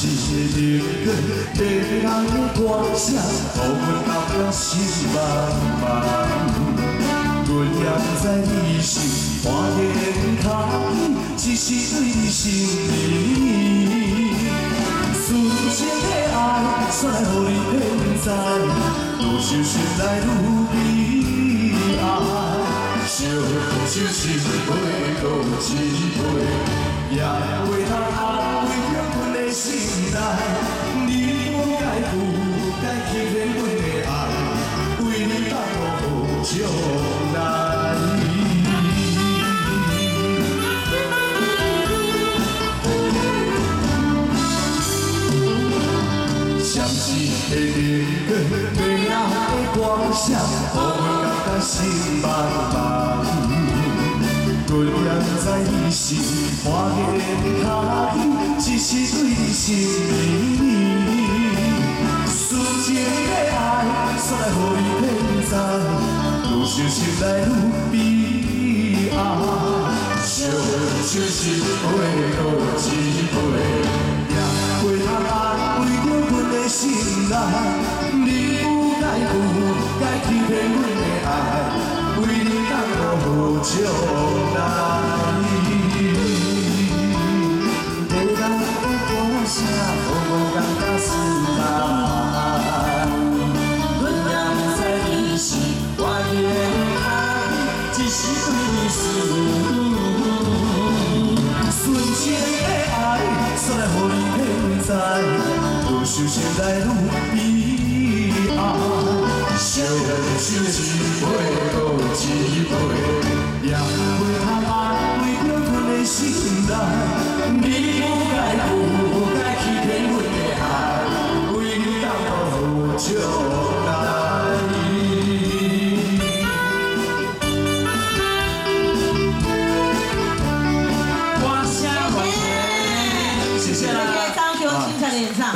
是灵感，别人的歌声，予阮感觉心茫茫。阮也不知你是花言巧语，只是对你心意。纯情的爱，却来予你骗知，愈想心内愈悲哀。烧酒一杯又一杯，也袂通我将来。像是个灵感，迷人的歌声，予阮感觉心茫茫。阮也不知你是花言巧语，只是对你心意。纯情的爱，却来予你骗知，愈想心内愈悲哀。烧酒一杯又一杯，也袂通安慰着阮的心内。你不该负，该欺骗阮的爱，为你等我将来。巧语，只是对你心意。纯情的爱，却来予你骗知，愈想心内愈悲哀。烧酒一杯又一杯，也袂通谢谢张学友精彩的演唱。